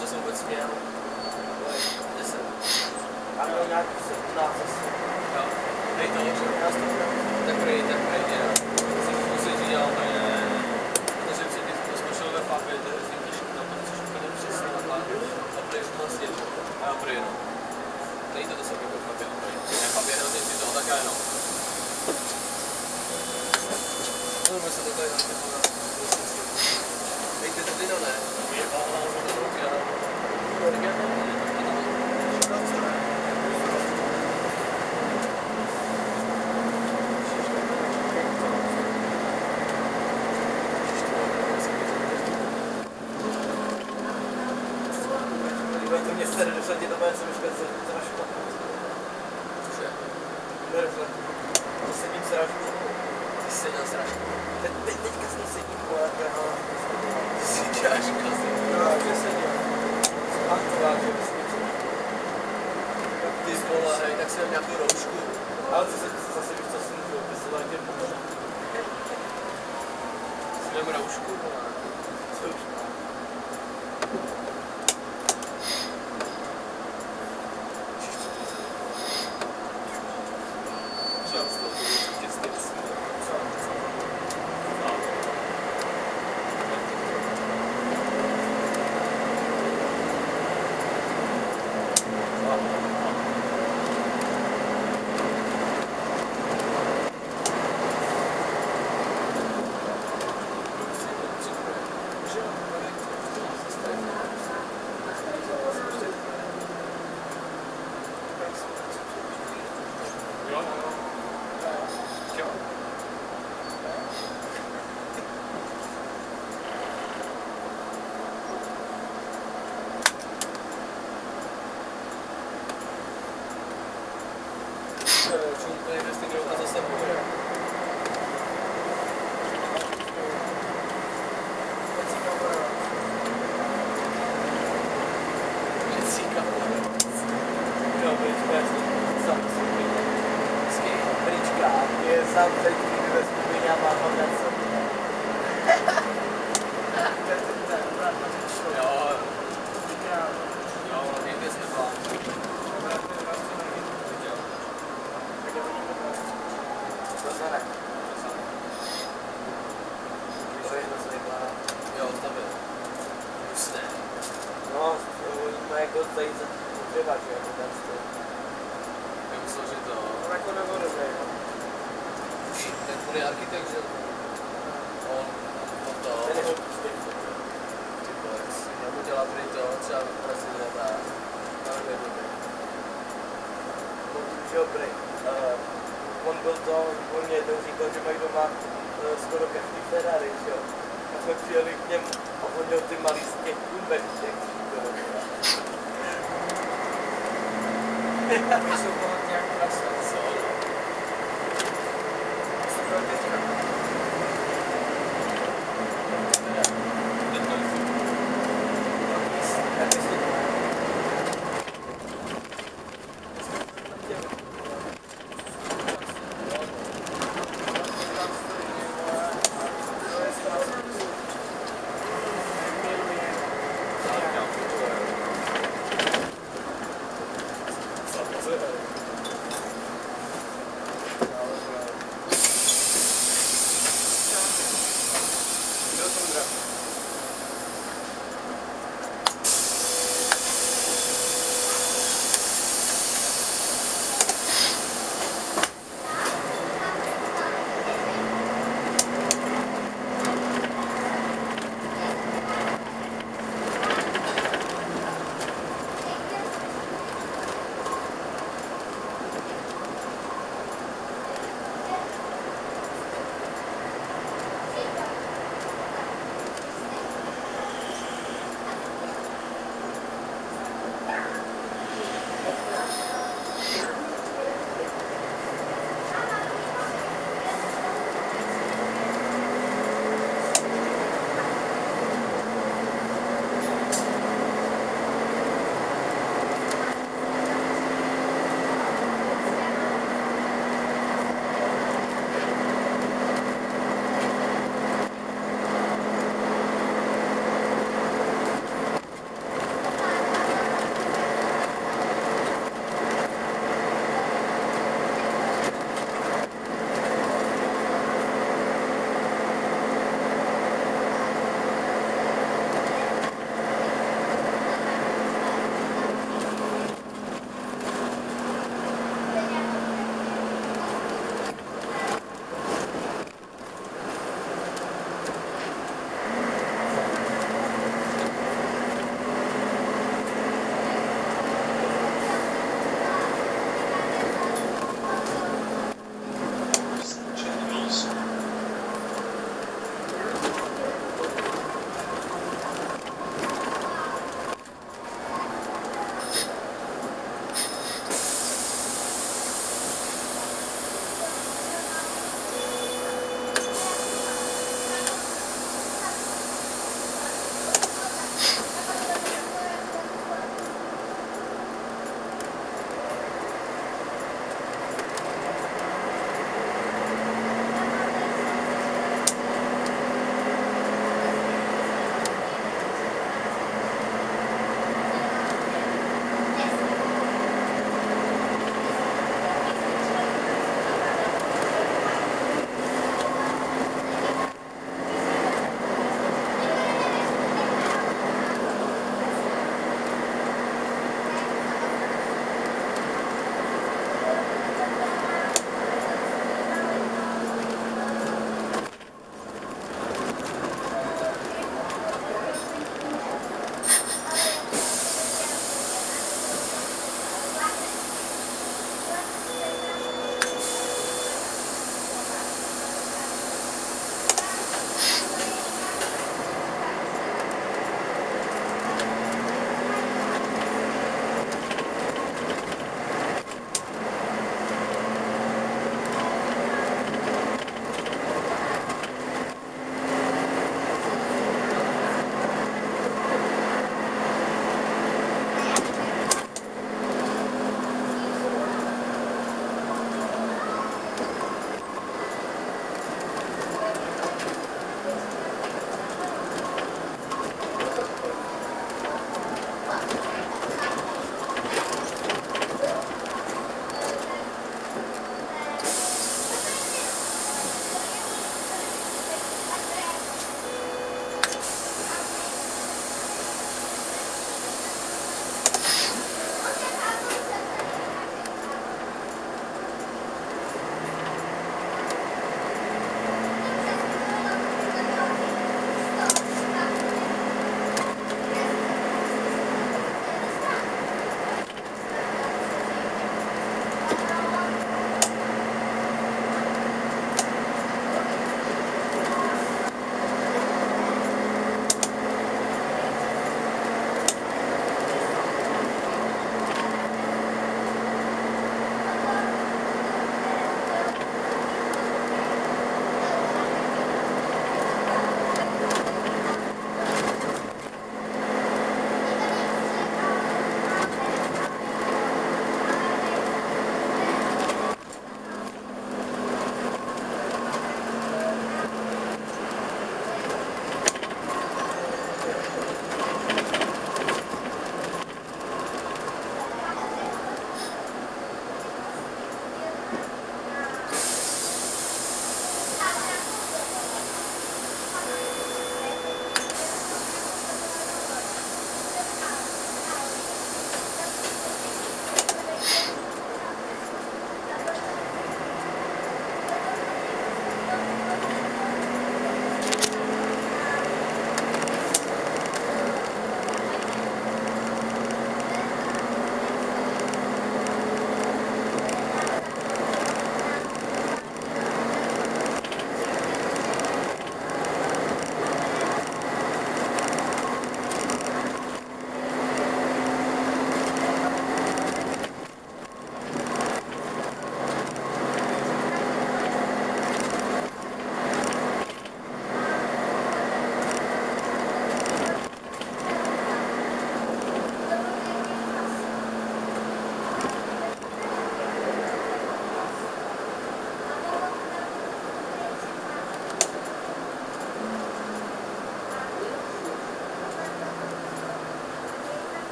co jsem vůbec měl. Deset. A měl nějaký 17 asi. Jo. Dej to. Tak prý, tak prý, já. Jsem v úsedí dělal, to je... Protože předtím to zkoušel ve FAPě, to je hrozně těžké, tam to musíš úplně přesně na FAPě. A prý, že to vlastně je. A jo, prý, no. Dejte to sobě pod FAPě, no prý. Ne, FAPě hrozně si toho také, no. Normálně se to tady na 410 to bude semička z dražka. Cože? To reflektu. To sedím srážku. Ty seděl srážku. Te, te, teďka jsem sedím, ale krhala. Ty si děláš kazy. No, že sedím. Spanková, že bys mi Ty vole, tak jsem nějakou roušku. Ale co se zase víš, co jsem tu opisoval, tě Jsem roušku, vole. Çünkü benim üstüne yok, asıl sabır. sounds like Je dobrý. Uh, on byl to, on mě jednou říkal, že mají doma uh, skoro každý Ferrari, že jo. A jsme přijeli k němu a on měl ty malý z těch těch skoro. Jsou to nějak krásné. Co?